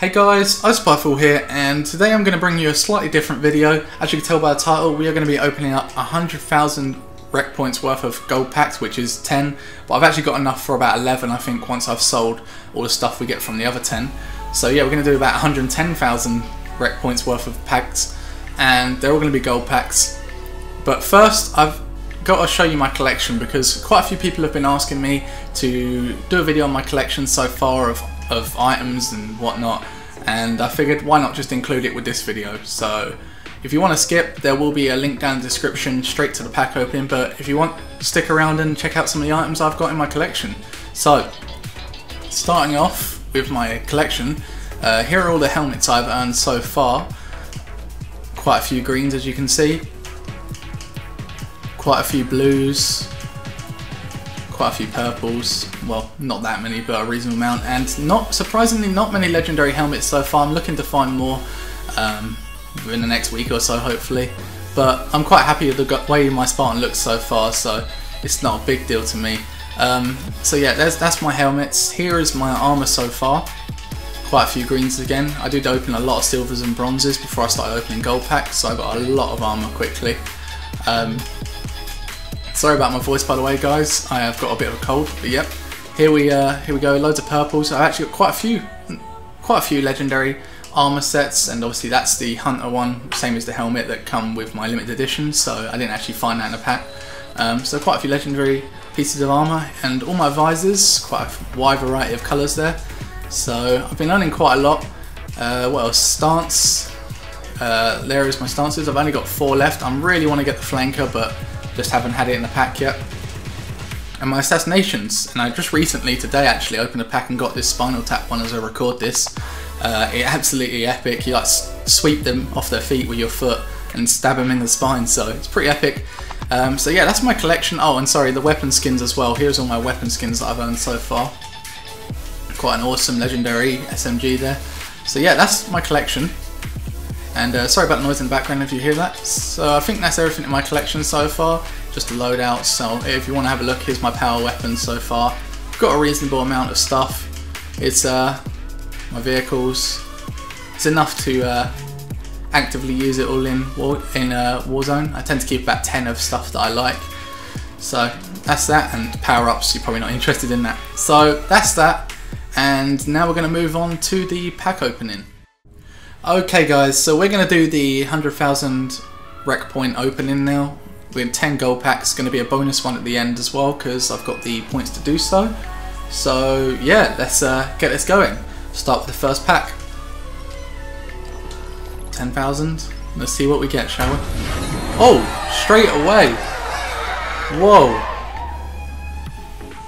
Hey guys, iSpiteful here and today I'm going to bring you a slightly different video. As you can tell by the title, we are going to be opening up 100,000 REQ points worth of gold packs, which is 10, but I've actually got enough for about 11 I think once I've sold all the stuff we get from the other 10. So yeah, we're going to do about 110,000 REQ points worth of packs and they're all going to be gold packs. But first, I've got to show you my collection because quite a few people have been asking me to do a video on my collection so far of of items and whatnot and I figured why not just include it with this video. So if you want to skip there will be a link down in the description straight to the pack opening but if you want stick around and check out some of the items I've got in my collection. So starting off with my collection uh, here are all the helmets I've earned so far. Quite a few greens as you can see. Quite a few blues quite a few purples, well not that many but a reasonable amount and not surprisingly not many legendary helmets so far, I'm looking to find more um, within the next week or so hopefully but I'm quite happy with the way my Spartan looks so far so it's not a big deal to me. Um, so yeah that's my helmets, here is my armour so far quite a few greens again. I did open a lot of silvers and bronzes before I started opening gold packs, so I got a lot of armour quickly. Um, Sorry about my voice by the way guys, I have got a bit of a cold, but yep. Here we uh, here we go, loads of purples. I've actually got quite a few quite a few legendary armor sets and obviously that's the hunter one, same as the helmet that come with my limited edition, so I didn't actually find that in a pack. Um, so quite a few legendary pieces of armor and all my visors, quite a wide variety of colours there. So I've been earning quite a lot. Uh, what else? Stance. Uh, there is my stances. I've only got four left. I really want to get the flanker, but just haven't had it in the pack yet. And my assassinations, and I just recently, today actually, opened a pack and got this Spinal Tap one as I record this. Uh, it absolutely epic, you like sweep them off their feet with your foot and stab them in the spine, so it's pretty epic. Um, so yeah, that's my collection. Oh, and sorry, the weapon skins as well. Here's all my weapon skins that I've earned so far. Quite an awesome legendary SMG there. So yeah, that's my collection. And uh, sorry about the noise in the background if you hear that. So I think that's everything in my collection so far. Just a loadout. So if you want to have a look, here's my power weapons so far. Got a reasonable amount of stuff. It's uh, my vehicles. It's enough to uh, actively use it all in war in uh, Warzone. I tend to keep about 10 of stuff that I like. So that's that, and power-ups, you're probably not interested in that. So that's that, and now we're going to move on to the pack opening. Okay guys, so we're going to do the 100,000 REQ point opening now. We're in 10 gold packs, going to be a bonus one at the end as well because I've got the points to do so. So yeah, let's uh, get this going. Start with the first pack. 10,000. Let's see what we get, shall we? Oh, straight away. Whoa.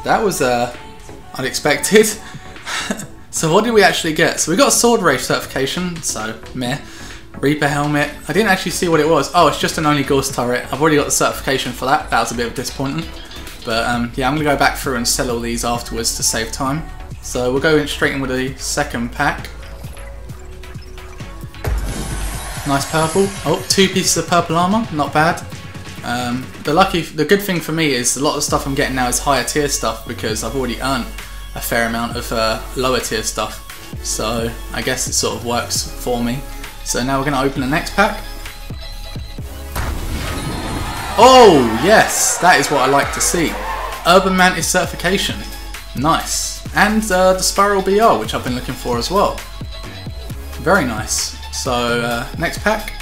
That was uh, unexpected. So what did we actually get? So we got Sword Rage certification, so meh. Reaper helmet. I didn't actually see what it was. Oh, it's just an only Ghost turret. I've already got the certification for that. That was a bit of a disappointment. But um, yeah, I'm going to go back through and sell all these afterwards to save time. So we'll go straight in with the second pack. Nice purple. Oh, two pieces of purple armor. Not bad. Um, the lucky, the good thing for me is a lot of stuff I'm getting now is higher tier stuff because I've already earned a fair amount of uh, lower tier stuff. So I guess it sort of works for me. So now we're going to open the next pack. Oh, yes, that is what I like to see. Urban Mantis certification. Nice. And uh, the Spiral BR, which I've been looking for as well. Very nice. So, uh, next pack.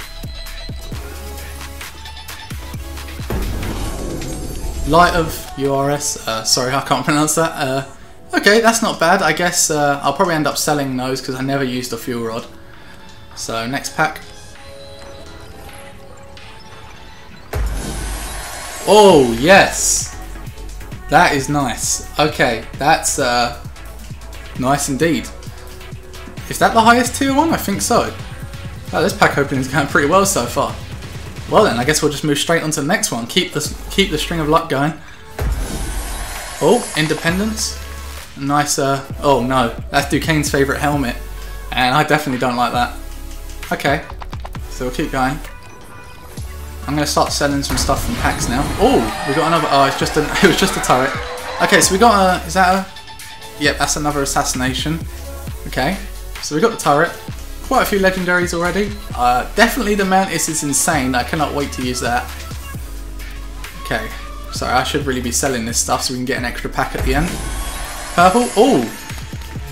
Light of URS. Uh, sorry, I can't pronounce that. Okay, that's not bad. I guess uh, I'll probably end up selling those because I never used a fuel rod. So next pack. Oh, yes. That is nice. Okay, that's uh, nice indeed. Is that the highest tier one? I think so. Oh, this pack opening is going pretty well so far. Well then, I guess we'll just move straight on to the next one. Keep the, keep the string of luck going. Oh, Independence. Nice, oh no, that's Duquesne's favourite helmet. And I definitely don't like that. Okay, so we'll keep going. I'm to start selling some stuff from packs now. Oh, we got another, oh, it's just a, it was just a turret. Okay, so we got a, is that a, yep, that's another assassination. Okay, So we got the turret. Quite a few legendaries already. Uh, definitely the Mantis is insane. I cannot wait to use that. Okay. Sorry, I should really be selling this stuff so we can get an extra pack at the end. Purple. Oh!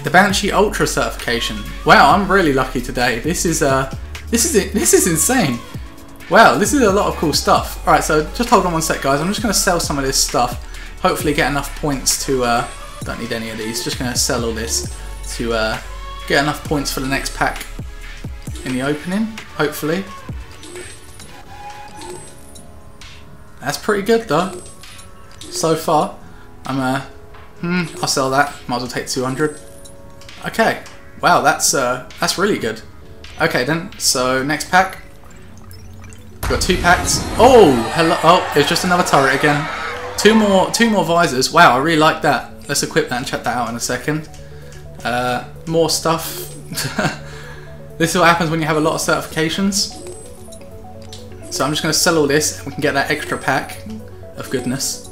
The Banshee Ultra certification. Wow, I'm really lucky today. This is uh, this is it. This is insane. Wow, this is a lot of cool stuff. All right, so just hold on one sec, guys. I'm just going to sell some of this stuff. Hopefully, get enough points to. Uh, don't need any of these. Just going to sell all this to uh, get enough points for the next pack in the opening. Hopefully. That's pretty good though. So far, I'm uh, hmm, I'll sell that. Might as well take 200. Okay. Wow, that's uh, that's really good. Okay then. So next pack. We've got two packs. Oh, hello. Oh, it's just another turret again. Two more, two more visors. Wow, I really like that. Let's equip that and check that out in a second. Uh, more stuff. this is what happens when you have a lot of certifications. So I'm just going to sell all this and we can get that extra pack of goodness.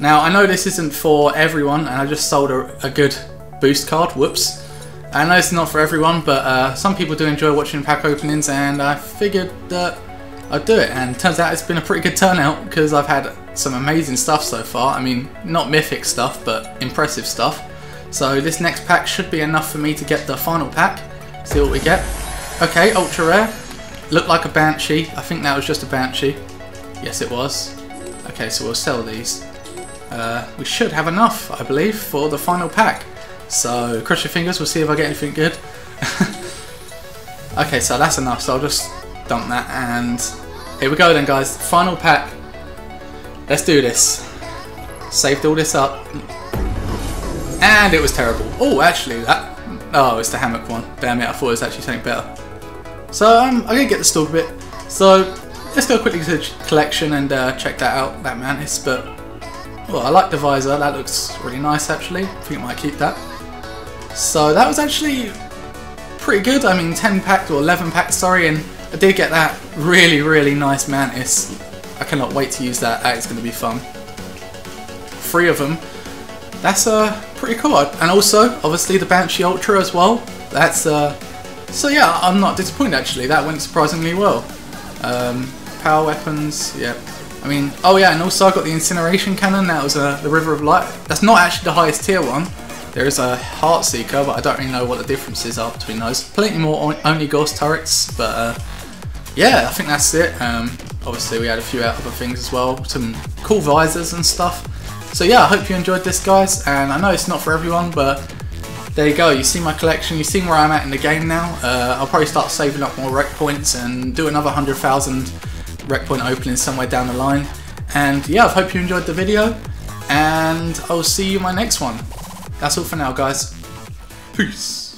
Now I know this isn't for everyone and I just sold a, a good boost card, whoops. I know it's not for everyone but uh, some people do enjoy watching pack openings and I figured that I'd do it and turns out it's been a pretty good turnout because I've had some amazing stuff so far. I mean not mythic stuff but impressive stuff. So this next pack should be enough for me to get the final pack. See what we get. Okay, ultra rare. Looked like a Banshee. I think that was just a Banshee. Yes, it was. Okay, so we'll sell these. Uh, we should have enough, I believe, for the final pack. So, cross your fingers, we'll see if I get anything good. okay, so that's enough, so I'll just dump that, and here we go then, guys. Final pack. Let's do this. Saved all this up. And it was terrible. Oh, actually, that... Oh, it's the hammock one. Damn it, I thought it was actually something better. So um, I'm going to get the store bit. So let's go quickly to the collection and uh, check that out, that Mantis. But well, I like the visor. That looks really nice actually. I think I might keep that. So that was actually pretty good. I mean, 10 pack or 11 pack, sorry, and I did get that really, really nice Mantis. I cannot wait to use that. That is going to be fun. Three of them. That's uh, pretty cool. And also, obviously, the Banshee Ultra as well. That's uh, so yeah, I'm not disappointed actually. That went surprisingly well. Um, power weapons, yeah. I mean, oh yeah, and also I got the incineration cannon. That was uh, the River of Light. That's not actually the highest tier one. There is a Heart Seeker, but I don't really know what the differences are between those. Plenty more only Ghost turrets, but uh, yeah, I think that's it. Um, obviously, we had a few other things as well, some cool visors and stuff. So yeah, I hope you enjoyed this, guys. And I know it's not for everyone, but there you go, you see my collection, you see where I'm at in the game now. Uh, I'll probably start saving up more REQ points and do another 100,000 REQ point openings somewhere down the line. And yeah, I hope you enjoyed the video, and I'll see you in my next one. That's all for now, guys. Peace.